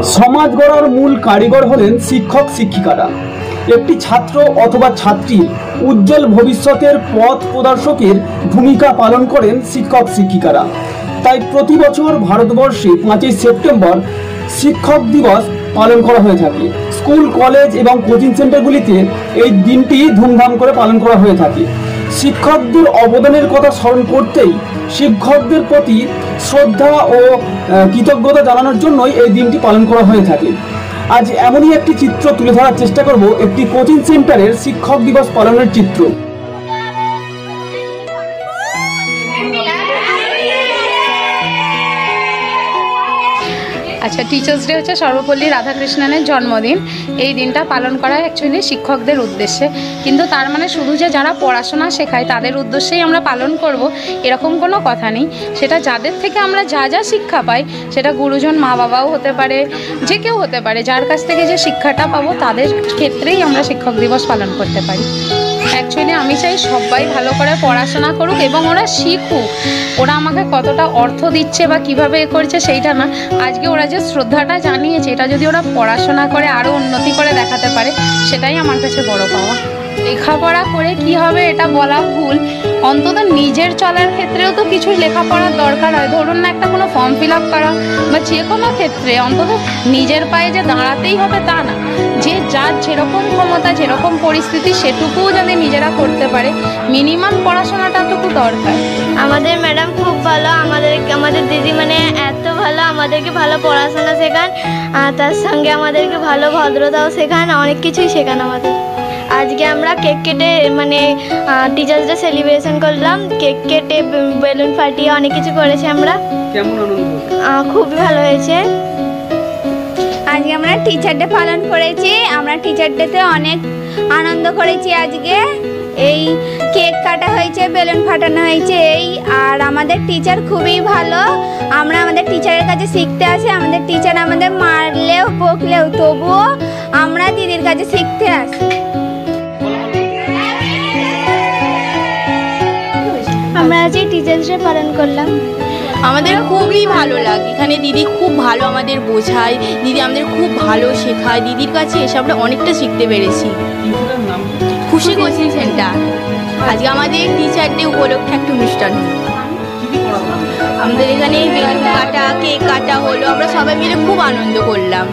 সমাজ গড়ার মূল কারিগর হলেন শিক্ষক, শিক্ষিকারা। একটি ছাত্র অথবা ছাত্রীর উজ্জ্বল ভবিষ্যতের পথ প্রদর্শকের ভূমিকা পালন করেন শিক্ষক, শিক্ষিকারা। তাই প্রতি বছর ভারতবর্ষে পাঁচই সেপ্টেম্বর শিক্ষক দিবস পালন করা হয়ে থাকে। স্কুল, কলেজ এবং কোচিং সেন্টারগুলিতে এই দিনটি ধুমধাম করে পালন করা হয়ে থাকে। শিক্ষকদের অবদানের কথা স্মরণ করতেই শিক্ষকদের প্রতি শ্রদ্ধা ও কৃতজ্ঞতা জানানোর জন্যই এই দিনটি পালন করা হয়ে থাকে। আজ এমনই একটি চিত্র তুলে ধরার চেষ্টা করব, একটি কোচিং সেন্টারের শিক্ষক দিবস পালনের চিত্র। আচ্ছা টিচার্স ডে হচ্ছে সর্বপল্লী রাধাকৃষ্ণনের জন্মদিন। এই দিনটা পালন করা অ্যাকচুয়ালি শিক্ষকদের উদ্দেশ্যে। কিন্তু তার মানে শুধু যে যারা পড়াশোনা শেখায়, তাদের উদ্দেশ্যেই আমরা পালন করব, এরকম কোনো কথা নেই। সেটা যাদের থেকে আমরা যা যা শিক্ষা পাই, সেটা গুরুজন মা বাবাও হতে পারে, যে কেউ হতে পারে, যার কাছ থেকে যে শিক্ষাটা পাবো, তাদের ক্ষেত্রেই আমরা শিক্ষক দিবস পালন করতে পারি। অ্যাকচুয়ালি আমি চাই সবাই ভালো করে পড়াশোনা করুক এবং ওরা শিখুক। ওরা আমাকে কতটা অর্থ দিচ্ছে বা কীভাবে এ করছে সেইটা না। আজকে ওরা যে শ্রদ্ধাটা জানিয়েছে, এটা যদি ওরা পড়াশোনা করে আরও উন্নতি করে দেখাতে পারে, সেটাই আমার কাছে বড় পাওয়া। লেখাপড়া করে কি হবে এটা বলা ভুল। অন্তত নিজের চলার ক্ষেত্রেও তো কিছু লেখাপড়ার দরকার হয়। ধরুন না একটা কোনো ফর্ম ফিল আপ করা বা যে কোনো ক্ষেত্রে অন্তত নিজের পায়ে যে দাঁড়াতেই হবে তা না। যে যার যেরকম ক্ষমতা, যেরকম পরিস্থিতি, সেটুকুও যদি নিজেরা করতে পারে। মিনিমাম পড়াশোনাটাটুকু দরকার। আমাদের ম্যাডাম খুব ভালো। আমাদের আমাদের দিদি মানে এত ভালো। আমাদেরকে ভালো পড়াশোনা শেখান। আর তার সঙ্গে আমাদেরকে ভালো ভদ্রতাও শেখান। অনেক কিছুই শেখান আমাদের। আজকে আমরা কেক কেটে মানে টিচার্স ডে সেলিব্রেশন করলাম। কেক কেটে বেলুন ফাটিয়ে অনেক কিছু করেছি আমরা। কেমন আনন্দ? খুবই ভালো হয়েছে। আজকে আমরা টিচার ডে পালন করেছি। আমরা টিচার ডেতে অনেক আনন্দ করেছি আজকে। এই কেক কাটা হয়েছে বেলুন ফাটানো হয়েছে এই আর আমাদের টিচার খুবই ভালো। আমরা আমাদের টিচারের কাছে শিখতে আসি। আমাদের টিচার আমাদের মারলেও বকলেও তবুও আমরা দিদির কাছে শিখতে আসি। আমরা আজকে টিচার্স ডে পালন করলাম। আমাদের খুবই ভালো লাগে। এখানে দিদি খুব ভালো আমাদের বোঝায়। দিদি আমাদের খুব ভালো শেখায়। দিদির কাছে এসে আমরা অনেকটা শিখতে পেরেছি। খুশি কোচিং সেন্টার আজকে আমাদের টিচার ডে উপলক্ষে একটা অনুষ্ঠান। আমাদের এখানে কাটা কেক কাটা হলো। আমরা সবাই মিলে খুব আনন্দ করলাম।